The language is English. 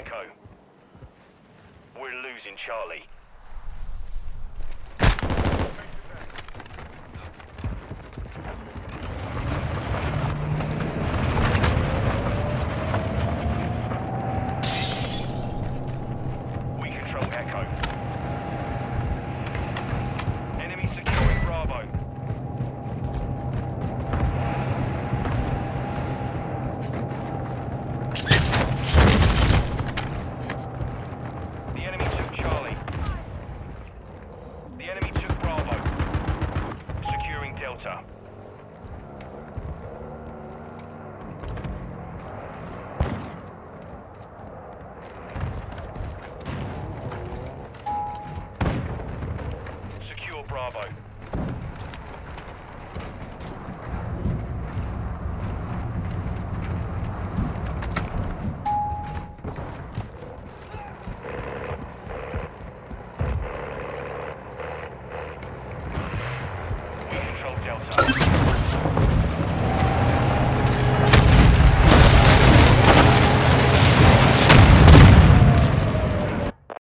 Echo. We're losing Charlie. We control Echo. Delta. Secure Bravo. Delta.